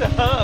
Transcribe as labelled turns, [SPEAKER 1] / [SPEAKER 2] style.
[SPEAKER 1] no.